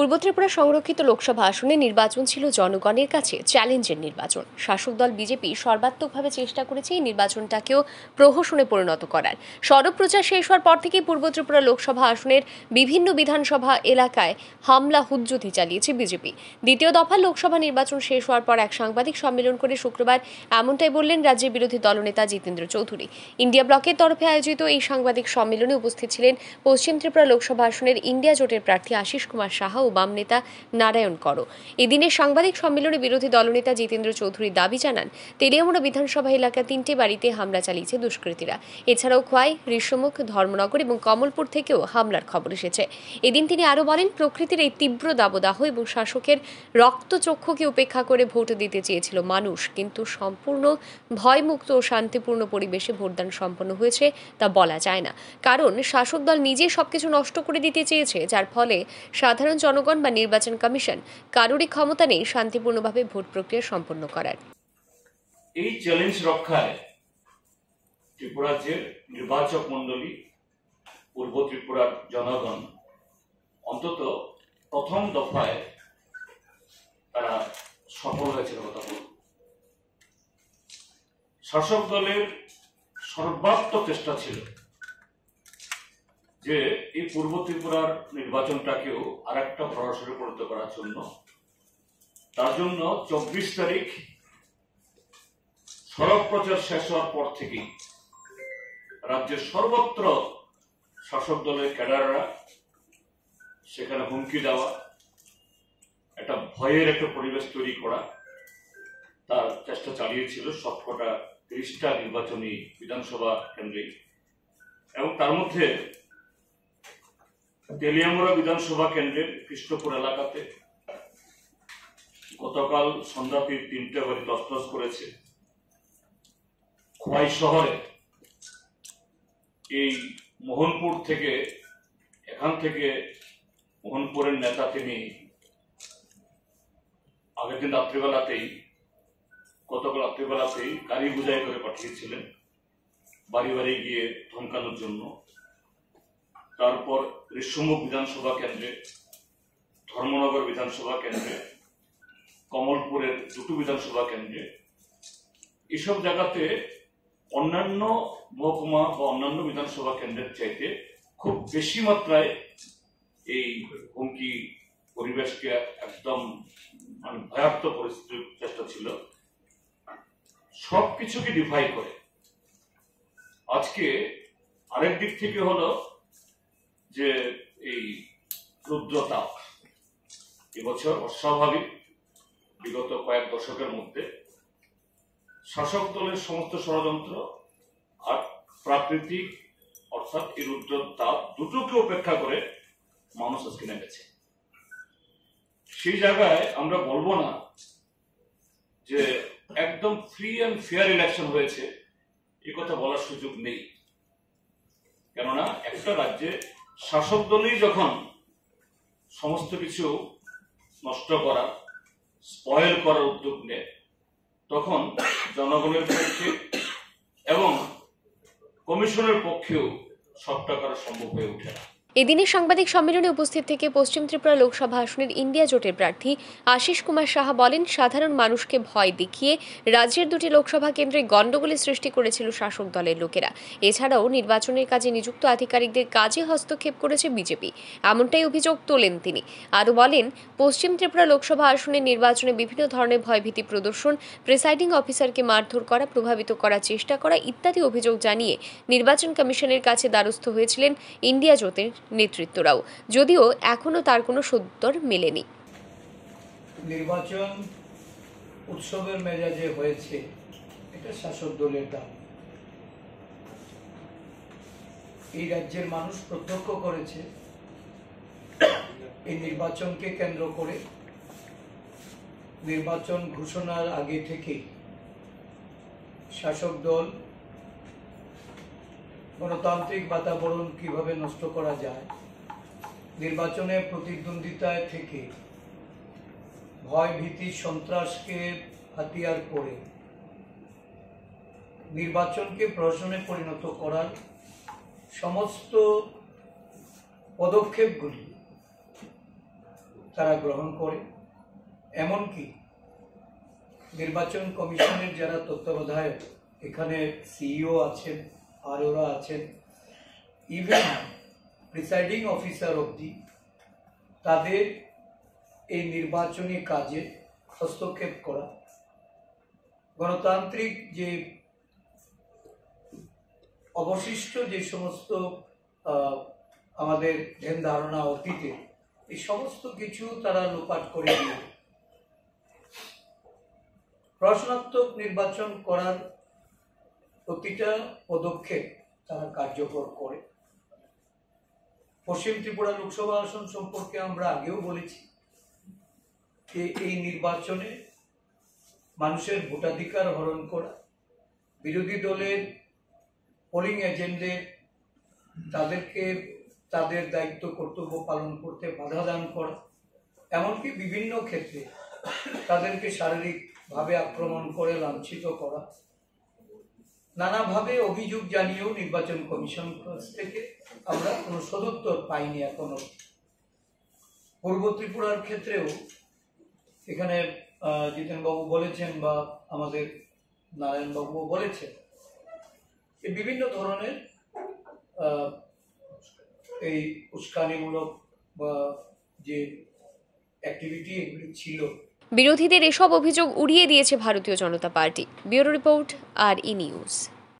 পূর্ব ত্রিপুরা সংরক্ষিত লোকসভা আসনে নির্বাচন ছিল জনগণের কাছে চ্যালেঞ্জের নির্বাচন। শাসক দল বিজেপি সর্বাত্মকভাবে চেষ্টা করেছে এই নির্বাচনটাকেও প্রহসনে পরিণত করার। সড়ক প্রচার শেষ হওয়ার পর থেকেই পূর্ব ত্রিপুরা লোকসভা আসনের বিভিন্ন বিধানসভা এলাকায় হামলা হুজ্জুতি চালিয়েছে বিজেপি। দ্বিতীয় দফা লোকসভা নির্বাচন শেষ হওয়ার পর এক সাংবাদিক সম্মেলন করে শুক্রবার এমনটাই বললেন রাজ্যের বিরোধী দলনেতা জিতেন্দ্র চৌধুরী। ইন্ডিয়া ব্লকের তরফে আয়োজিত এই সাংবাদিক সম্মেলনে উপস্থিত ছিলেন পশ্চিম ত্রিপুরা লোকসভা আসনের ইন্ডিয়া জোটের প্রার্থী আশিস কুমার সাহা ও বাম নেতা নারায়ণ করো। এদিনের সাংবাদিক সম্মেলনে বিরোধী দলনেতা জিতেন্দ্র চৌধুরী দাবি জানান, তেলিয়ামুড়া বিধানসভা এলাকা তিনটে বাড়িতে হামলা চালিয়েছে দুষ্কৃতীরা। এছাড়াও খোয়াই ঋষ্যমুখ ধর্মনগর এবং কমলপুর থেকেও হামলার খবর এসেছে। এদিন তিনি আরও বলেন, প্রকৃতির এই তীব্র দাবদাহ এবং শাসকের রক্তচক্ষুকে উপেক্ষা করে ভোট দিতে চেয়েছিল মানুষ, কিন্তু সম্পূর্ণ ভয়মুক্ত ও শান্তিপূর্ণ পরিবেশে ভোটদান সম্পন্ন হয়েছে তা বলা যায় না। কারণ শাসক দল নিজে সবকিছু নষ্ট করে দিতে চেয়েছে, যার ফলে সাধারণ জনগণ বা নির্বাচন কমিশন কারোরই ক্ষমতা নেই শান্তিপূর্ণভাবে ভোট প্রক্রিয়া সম্পন্ন করার। এই চ্যালেঞ্জ রক্ষায় ত্রিপুরার যে নির্বাচক মন্ডলী পূর্ব ত্রিপুরার জনগণ অন্তত প্রথম দফায় তারা সফল হয়েছিল কথা বলব শাসক দলের সর্বাত্মক চেষ্টা ছিল যে এই পূর্ব ত্রিপুরার নির্বাচনটাকেও আর একটা প্রহসনে পরিণত করার জন্য। তার জন্য চব্বিশ তারিখ সড়ক প্রচার শেষ হওয়ার পর থেকেই রাজ্যের সর্বত্র শাসক দলের ক্যাডাররা সেখানে হুমকি দেওয়া, একটা ভয়ের একটা পরিবেশ তৈরি করা, তার চেষ্টা চালিয়েছিল সবকটা তিরিশটা নির্বাচনী বিধানসভা কেন্দ্রে। এবং তার মধ্যে তেলিয়ামুড়া বিধানসভা কেন্দ্রের কৃষ্ণপুর এলাকাতে গতকাল সন্ধ্যাতে তিনটে বাড়ি তসতস করেছে। খোয়াই শহরে এই মোহনপুর থেকে, এখান থেকে মোহনপুরের নেতা তিনি আগের দিন রাত্রিবেলাতেই, গতকাল রাত্রিবেলাতেই গাড়ি বুঝাই করে পাঠিয়েছিলেন বাড়ি বাড়ি গিয়ে ধমকানোর জন্য। তারপর ঋষ্যমুখ বিধানসভা কেন্দ্রে, ধর্মনগর বিধানসভা কেন্দ্রে, কমলপুরের দুটো বিধানসভা কেন্দ্রে, এসব জায়গাতে অন্যান্য মহকুমা বা অন্যান্য বিধানসভা কেন্দ্রের চাইতে খুব বেশি মাত্রায় এই হুমকি পরিবেশকে একদম মানে ভয়াক্ত পরিস্থিতির চেষ্টা ছিল। সবকিছুকে ডিফাই করে। আজকে আরেক দিক থেকে হলো যে এই রুদ্রতা এবছর অস্বাভাবিক, বিগত কয়েক দশকের মধ্যে শাসক দলের সমস্ত ষড়যন্ত্র আর প্রাকৃতিক, অর্থাৎ এই রুদ্র তাপ দুটোকে উপেক্ষা করে মানুষ আজকে নেমেছে। সেই জায়গায় আমরা বলব না যে একদম ফ্রি অ্যান্ড ফেয়ার ইলেকশন হয়েছে, এ কথা বলার সুযোগ নেই। কেননা একটা রাজ্যে শাসক দলই যখন সমস্ত কিছু নষ্ট করা স্পয়েল করার উদ্যোগ নেয়, তখন জনগণের পক্ষে এবং কমিশনের পক্ষেও সবটা করা সম্ভব হয়ে ওঠে না। এদিনের সাংবাদিক সম্মেলনে উপস্থিত থেকে পশ্চিম ত্রিপুরা লোকসভা আসনের ইন্ডিয়া জোটের প্রার্থী আশিস কুমার সাহা বলেন, সাধারণ মানুষকে ভয় দেখিয়ে রাজ্যের দুটি লোকসভা কেন্দ্রে গণ্ডগোলের সৃষ্টি করেছিল শাসক দলের লোকেরা। এছাড়াও নির্বাচনের কাজে নিযুক্ত আধিকারিকদের কাজে হস্তক্ষেপ করেছে বিজেপি। এমনটাই অভিযোগ তোলেন তিনি। আরও বলেন, পশ্চিম ত্রিপুরা লোকসভা আসনের নির্বাচনে বিভিন্ন ধরনের ভয়ভীতি প্রদর্শন, প্রিসাইডিং অফিসারকে মারধর করা, প্রভাবিত করার চেষ্টা করা ইত্যাদি অভিযোগ জানিয়ে নির্বাচন কমিশনের কাছে দ্বারস্থ হয়েছিলেন ইন্ডিয়া জোটের নেতৃত্বরাও। যদিও এখনও তার কোনো সত্তর মেলেনি। নির্বাচন উৎসবের মেজাজে হয়েছে, এটা শাসক দলের দাবি। এই রাজ্যের মানুষ প্রত্যক্ষ করেছে, এই নির্বাচনকে কেন্দ্র করে। নির্বাচন ঘোষণার আগে থেকে শাসক দল গণতান্ত্রিক বাতাবরণ কীভাবে নষ্ট করা যায়? নির্বাচনে প্রতিদ্বন্দ্বিতায় থেকে ভয় ভীতি সন্ত্রাসকে হাতিয়ার করে নির্বাচনকে প্রহসনে পরিণত করার সমস্ত পদক্ষেপগুলি তারা গ্রহণ করে। এমনকি নির্বাচন কমিশনের যারা তত্ত্বাবধায়ক, এখানে সিইও আছেন আরওরা আছেন। ইভেন প্রিসাইডিং অফিসার অবধি তাদের এই নির্বাচনী কাজে হস্তক্ষেপ করা। গণতান্ত্রিক যে অবশিষ্ট যে সমস্ত আমাদের ধ্যান ধারণা অতীতে, এই সমস্ত কিছু তারা লোপাট করে দিয়ে প্রশ্নাত্মক নির্বাচন করার প্রতিটা পদক্ষেপ তারা কার্যকর করে। পশ্চিম ত্রিপুরা লোকসভা আসন সম্পর্কে আমরা আগেও বলেছি যে এই নির্বাচনে মানুষের ভোটাধিকার হরণ করা, বিরোধী দলের পোলিং এজেন্টদের তাদেরকে তাদের দায়িত্ব, কর্তব্য পালন করতে বাধা দান করা, এমনকি বিভিন্ন ক্ষেত্রে তাদেরকে শারীরিকভাবে আক্রমণ করে লাঞ্ছিত করা। নানাভাবে অভিযোগ জানিয়েও নির্বাচন কমিশন থেকে আমরা কোনো সদুত্তর পাইনি এখনও। পূর্ব ত্রিপুরার ক্ষেত্রেও এখানে জিতেনবাবু বলেছেন বা আমাদের নারায়ণবাবুও বলেছেন এই বিভিন্ন ধরনের এই উস্কানিমূলক বা যে অ্যাক্টিভিটি এগুলি ছিল বিরোধীদের এসব অভিযোগ উড়িয়ে দিয়েছে Bharatiya Janata Party. Bureau report আর ই নিউজ।